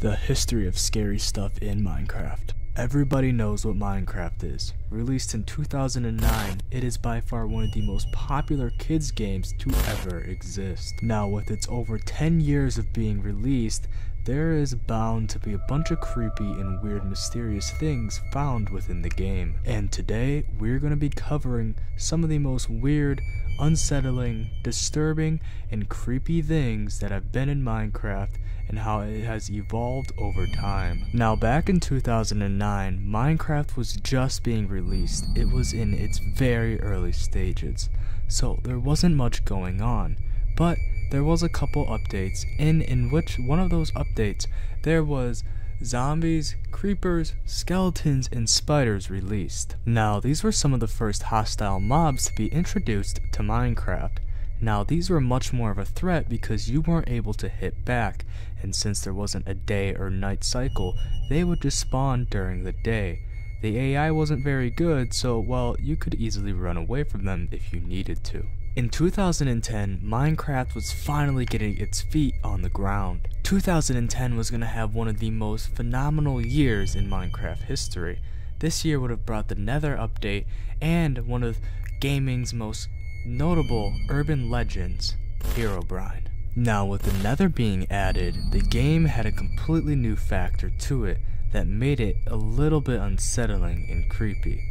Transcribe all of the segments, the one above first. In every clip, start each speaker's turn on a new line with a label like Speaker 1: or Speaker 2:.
Speaker 1: The history of scary stuff in Minecraft. Everybody knows what Minecraft is. Released in 2009, it is by far one of the most popular kids games to ever exist. Now with its over 10 years of being released, there is bound to be a bunch of creepy and weird mysterious things found within the game. And today, we're going to be covering some of the most weird, unsettling, disturbing, and creepy things that have been in Minecraft and how it has evolved over time. Now back in 2009, Minecraft was just being released. It was in its very early stages, so there wasn't much going on. But there was a couple updates, and in which one of those updates there was zombies, creepers, skeletons, and spiders released. Now, these were some of the first hostile mobs to be introduced to Minecraft. Now, these were much more of a threat because you weren't able to hit back, and since there wasn't a day or night cycle, they would just spawn during the day. The AI wasn't very good, so, well, you could easily run away from them if you needed to. In 2010, Minecraft was finally getting its feet on the ground. 2010 was going to have one of the most phenomenal years in Minecraft history. This year would have brought the Nether update and one of gaming's most notable urban legends, Herobrine. Now with the Nether being added, the game had a completely new factor to it that made it a little bit unsettling and creepy.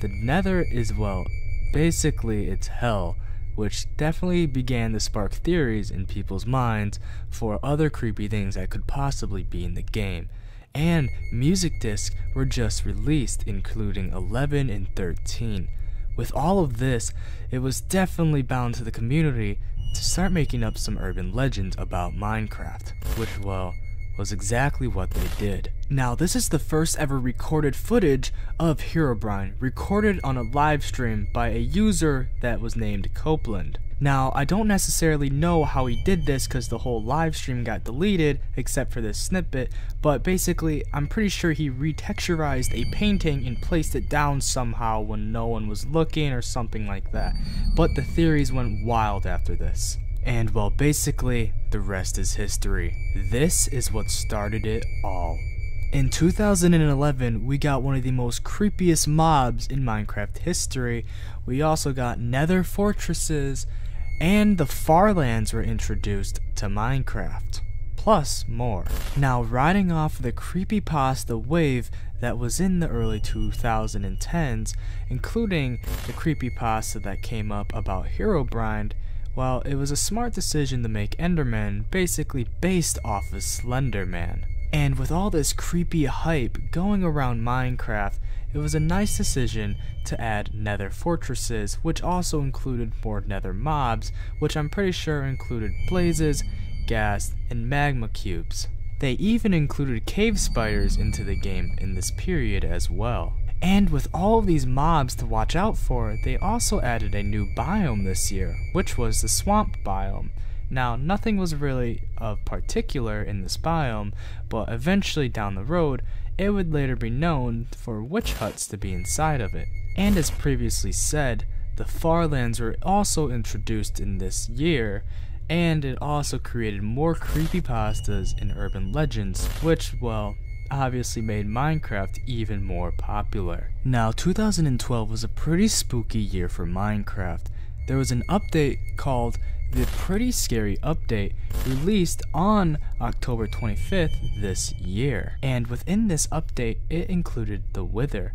Speaker 1: The Nether is, well, basically it's hell, which definitely began to spark theories in people's minds for other creepy things that could possibly be in the game. And music discs were just released, including 11 and 13. With all of this, it was definitely bound to the community to start making up some urban legends about Minecraft, which, well, was exactly what they did. Now, this is the first ever recorded footage of Herobrine, recorded on a live stream by a user that was named Copeland. Now, I don't necessarily know how he did this because the whole live stream got deleted except for this snippet, but basically, I'm pretty sure he retexturized a painting and placed it down somehow when no one was looking or something like that. But the theories went wild after this. And well, basically, the rest is history. This is what started it all. In 2011, we got one of the most creepiest mobs in Minecraft history. We also got nether fortresses, and the Farlands were introduced to Minecraft. Plus more. Now, riding off the creepypasta wave that was in the early 2010s, including the creepypasta that came up about Herobrine, well, it was a smart decision to make Enderman basically based off of Slenderman. And with all this creepy hype going around Minecraft, it was a nice decision to add nether fortresses, which also included more nether mobs, which I'm pretty sure included blazes, ghasts, and magma cubes. They even included cave spiders into the game in this period as well. And with all of these mobs to watch out for, they also added a new biome this year, which was the swamp biome. Now, nothing was really of particular in this biome, but eventually down the road, it would later be known for witch huts to be inside of it. And as previously said, the Farlands were also introduced in this year, and it also created more creepypastas and urban legends, which, well, obviously made Minecraft even more popular. Now, 2012 was a pretty spooky year for Minecraft. There was an update called the Pretty Scary Update released on October 25th this year. And within this update, it included the Wither.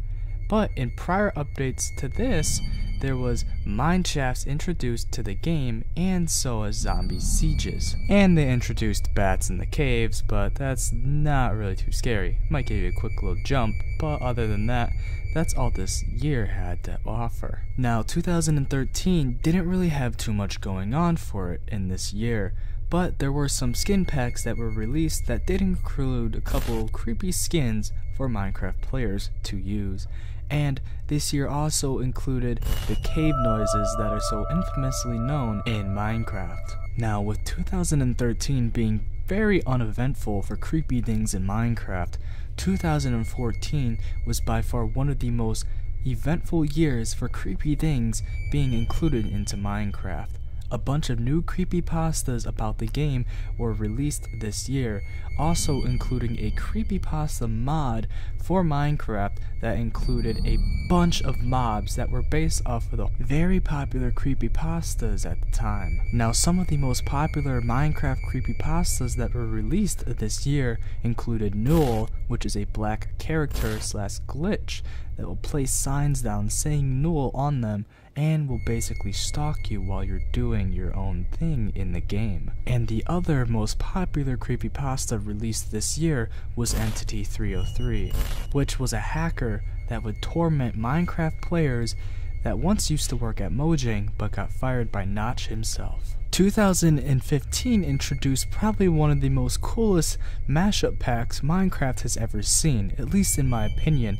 Speaker 1: But in prior updates to this, there was mineshafts introduced to the game and so as zombie sieges. And they introduced bats in the caves, but that's not really too scary. Might give you a quick little jump, but other than that, that's all this year had to offer. Now, 2013 didn't really have too much going on for it in this year, but there were some skin packs that were released that did include a couple creepy skins for Minecraft players to use. And this year also included the cave noises that are so infamously known in Minecraft. Now, with 2013 being very uneventful for creepy things in Minecraft, 2014 was by far one of the most eventful years for creepy things being included into Minecraft. A bunch of new creepypastas about the game were released this year, also including a creepypasta mod for Minecraft that included a bunch of mobs that were based off of the very popular creepypastas at the time. Now, some of the most popular Minecraft creepypastas that were released this year included Null, which is a black character slash glitch that will place signs down saying Null on them and will basically stalk you while you're doing your own thing in the game. And the other most popular creepypasta released this year was Entity 303, which was a hacker that would torment Minecraft players that once used to work at Mojang but got fired by Notch himself. 2015 introduced probably one of the most coolest mashup packs Minecraft has ever seen, at least in my opinion,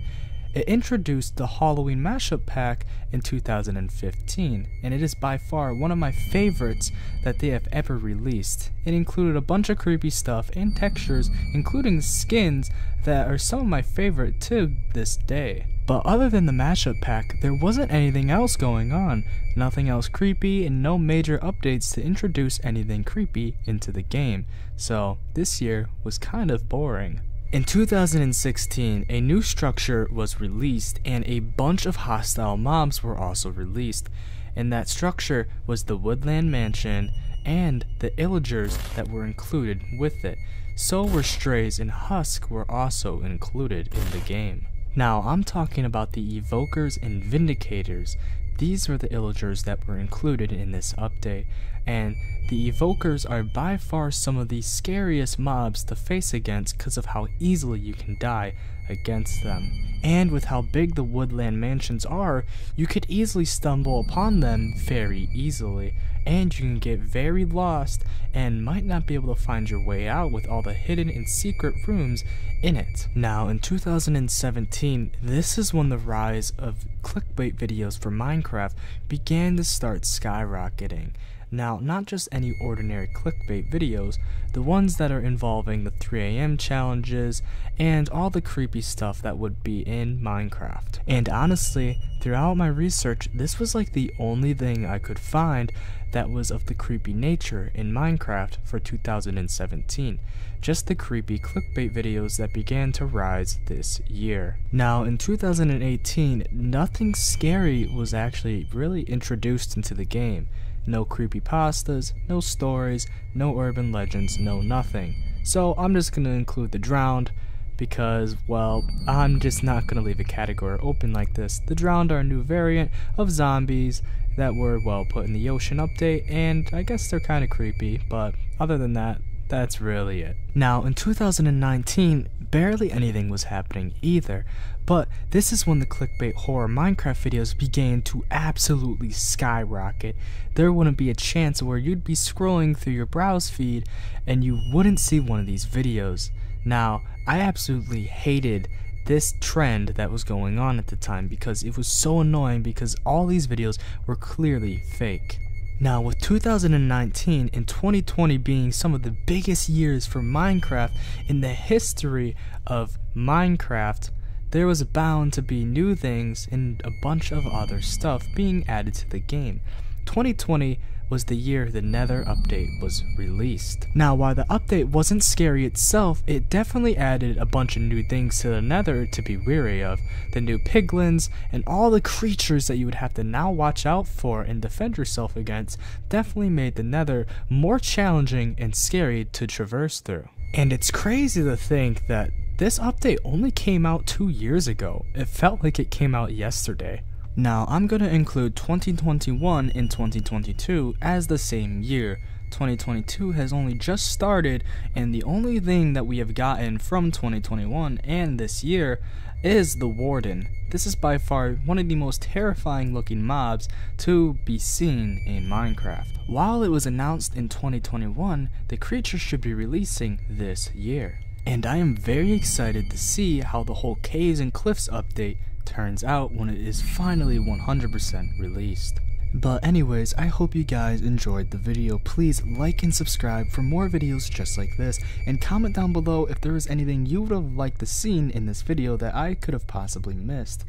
Speaker 1: it introduced the Halloween mashup pack in 2015, and it is by far one of my favorites that they have ever released. It included a bunch of creepy stuff and textures, including skins that are some of my favorite to this day. But other than the mashup pack, there wasn't anything else going on. Nothing else creepy and no major updates to introduce anything creepy into the game. So this year was kind of boring. In 2016, a new structure was released and a bunch of hostile mobs were also released. And that structure was the Woodland Mansion and the Illagers that were included with it. So were Strays and Husk were also included in the game. Now, I'm talking about the Evokers and Vindicators. These were the Illagers that were included in this update, and the Evokers are by far some of the scariest mobs to face against because of how easily you can die against them. And with how big the woodland mansions are, you could easily stumble upon them very easily, and you can get very lost and might not be able to find your way out with all the hidden and secret rooms in it. Now, in 2017, this is when the rise of clickbait videos for Minecraft began to start skyrocketing. Now, not just any ordinary clickbait videos, the ones that are involving the 3am challenges and all the creepy stuff that would be in Minecraft. And honestly, throughout my research, this was like the only thing I could find that was of the creepy nature in Minecraft for 2017. Just the creepy clickbait videos that began to rise this year. Now, in 2018, nothing scary was actually really introduced into the game no creepy pastas, no stories, no urban legends, no nothing. So I'm just gonna include the drowned because, well, I'm just not gonna leave a category open like this. The drowned are a new variant of zombies that were, well, put in the ocean update, and I guess they're kinda creepy, but other than that, that's really it. Now, in 2019, barely anything was happening either, but this is when the clickbait horror Minecraft videos began to absolutely skyrocket. There wouldn't be a chance where you'd be scrolling through your browse feed and you wouldn't see one of these videos. Now, I absolutely hated this trend that was going on at the time because it was so annoying because all these videos were clearly fake. Now, with 2019 and 2020 being some of the biggest years for Minecraft in the history of Minecraft, there was bound to be new things and a bunch of other stuff being added to the game. 2020 was the year the Nether update was released. Now, while the update wasn't scary itself, it definitely added a bunch of new things to the Nether to be weary of. The new piglins and all the creatures that you would have to now watch out for and defend yourself against definitely made the Nether more challenging and scary to traverse through. And it's crazy to think that this update only came out two years ago. It felt like it came out yesterday. Now, I'm going to include 2021 and 2022 as the same year. 2022 has only just started, and the only thing that we have gotten from 2021 and this year is the Warden. This is by far one of the most terrifying looking mobs to be seen in Minecraft. While it was announced in 2021, the creature should be releasing this year. And I am very excited to see how the whole Caves and Cliffs update turns out when it is finally 100% released. But anyways, I hope you guys enjoyed the video. Please like and subscribe for more videos just like this, and comment down below if there was anything you would have liked to seen in this video that I could have possibly missed.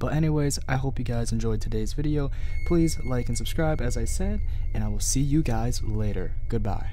Speaker 1: But anyways, I hope you guys enjoyed today's video. Please like and subscribe as I said, and I will see you guys later. Goodbye.